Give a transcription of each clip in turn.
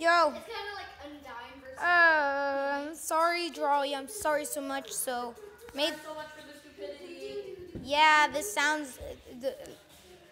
Yo. It's kind of like Undyne versus. Uh, I'm sorry, Drawly. I'm sorry so much. So, made so much for the stupidity. yeah. This sounds uh, the,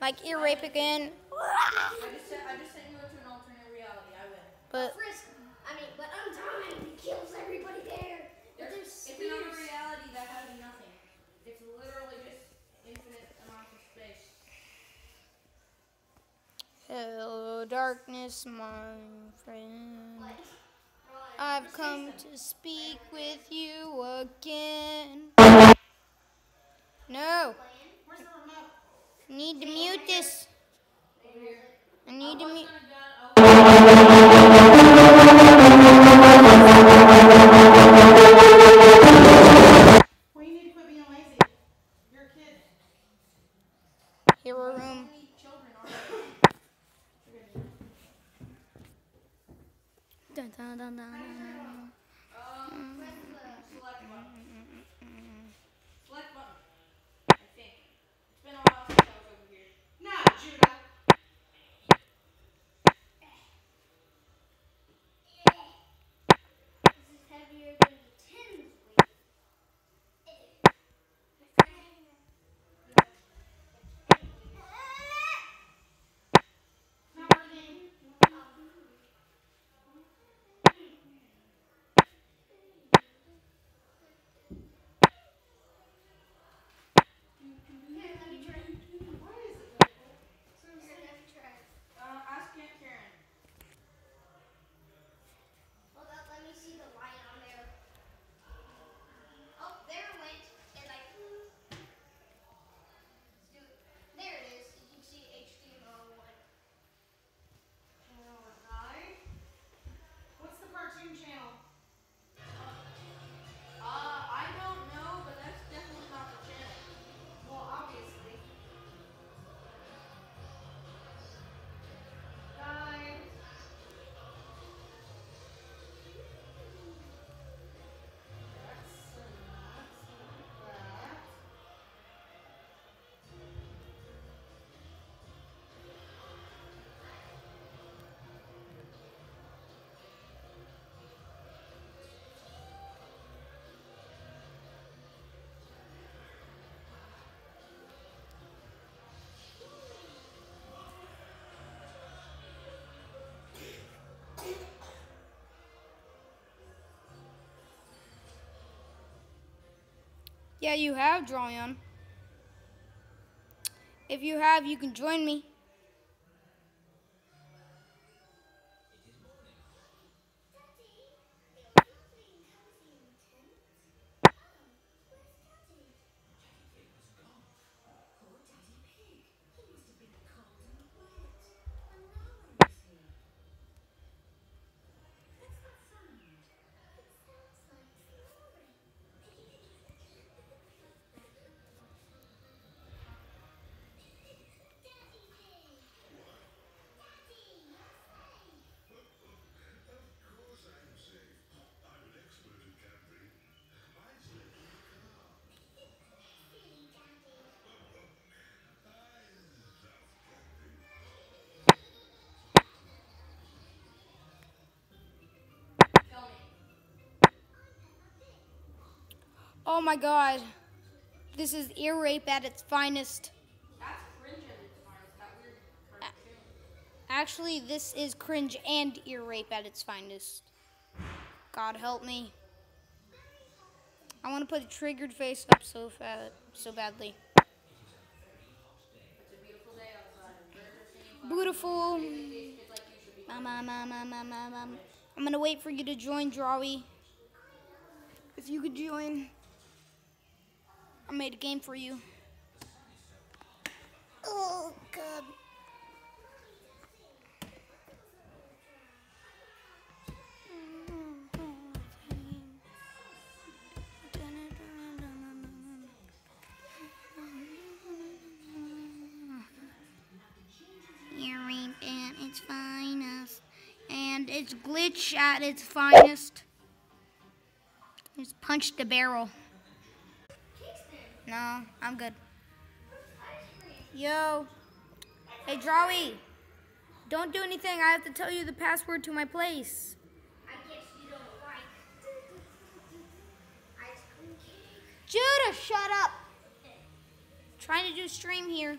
like ear rape again. I just sent, I just sent you into an alternate reality. I win. But Frisk. I mean, but Undyne he kills everybody there. But There's, there's it's another reality that has nothing. It's literally just infinite amounts of space. hello, darkness, my friend. I've come to speak with you again. No, need to mute this. I need to mute. Yeah, you have Dryon. If you have, you can join me. Oh my god. This is ear rape at its finest. That's cringe at its finest. That weird cartoon. Actually, this is cringe and ear rape at its finest. God help me. I want to put a triggered face up so fat, so badly. It's a beautiful day outside. Birds. Beautiful. Kids like you should be. Mama, mama, mama, mama. I'm gonna wait for you to join, Drawy. If you could join, I made a game for you. Oh God. Its finest, and it's glitch at its finest. Just punch the barrel. No, I'm good. Yo. Hey, Drawy, Don't do anything. I have to tell you the password to my place. Judah, shut up. Trying to do stream here.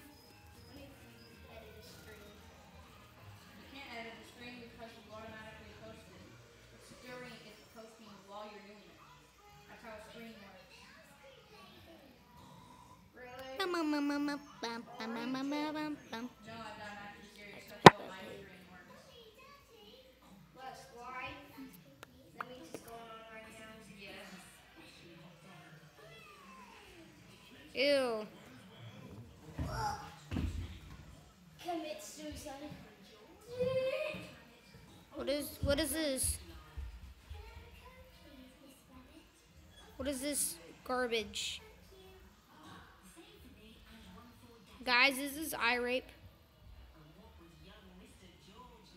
Ew. Commit suicide. What is what is this? What is this garbage? guys, this is iRape.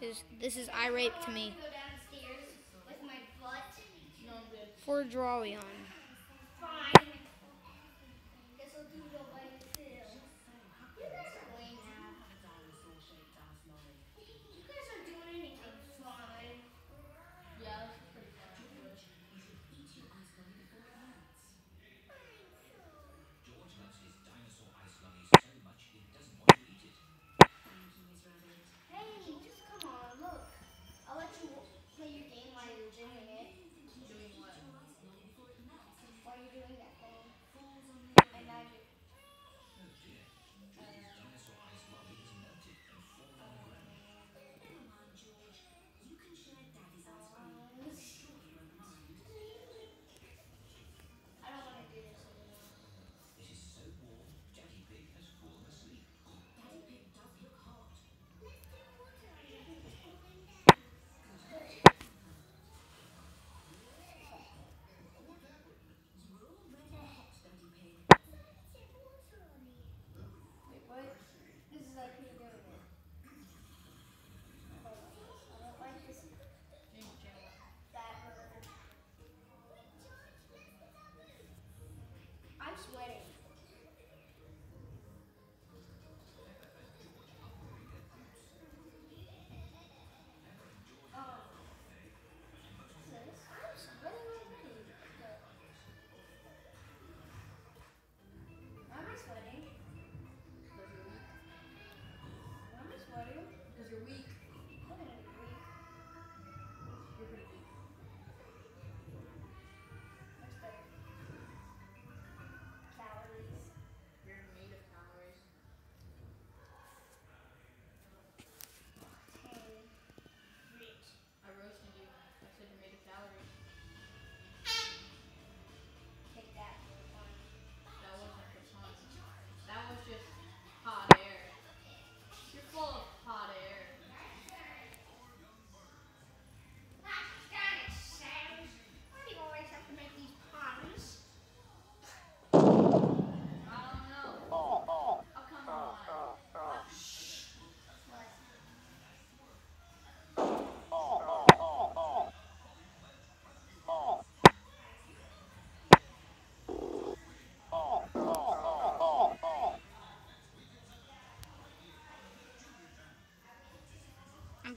This, this is iRape to me. For drawing on.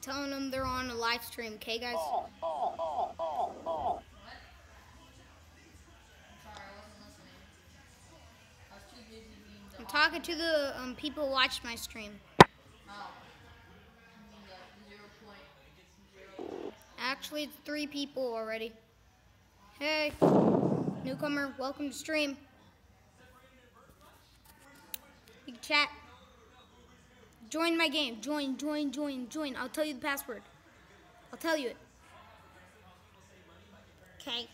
telling them they're on a live stream, okay, guys? Oh, oh, oh, I'm talking to the um, people who watched my stream. Actually, three people already. Hey, newcomer, welcome to stream. You can chat. Join my game. Join, join, join, join. I'll tell you the password. I'll tell you it. Okay.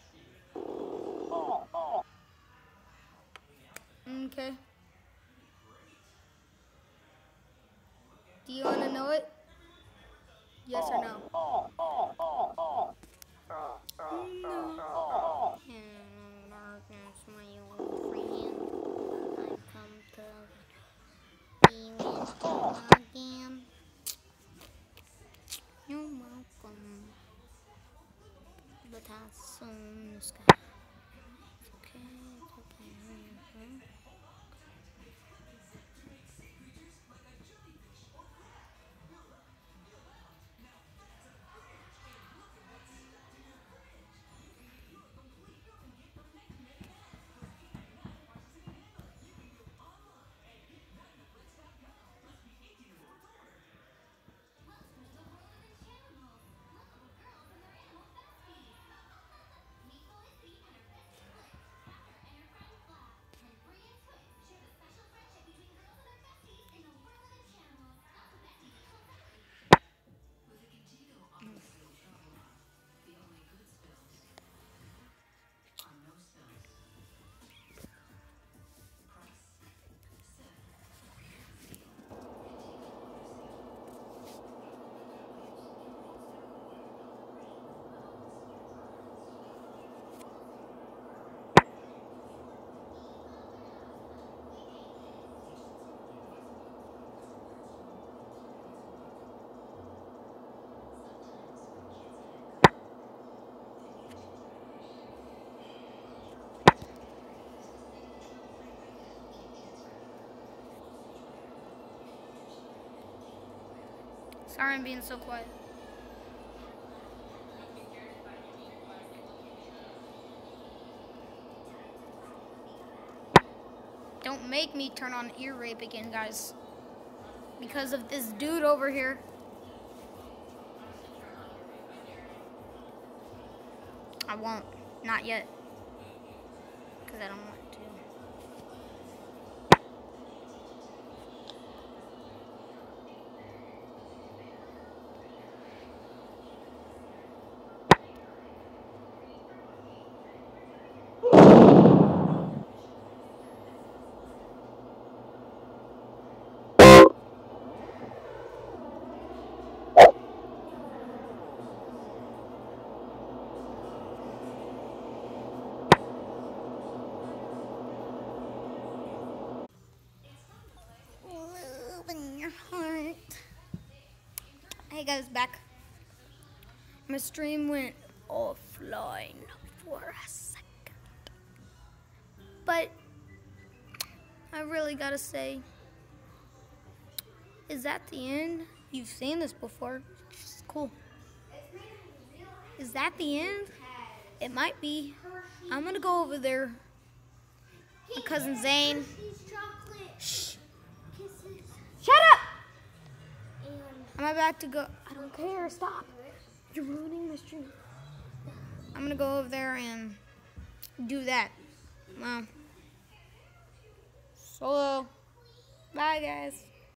sun in the sky. Sorry I'm being so quiet. Don't make me turn on ear rape again, guys. Because of this dude over here. I won't. Not yet. Because I don't want Hey guys, back. My stream went offline for a second. But I really gotta say, is that the end? You've seen this before. It's cool. Is that the end? It might be. I'm gonna go over there. My cousin Zane. I'm about to go. I don't care. Stop. You're ruining my stream. I'm gonna go over there and do that. Well, solo. Bye, guys.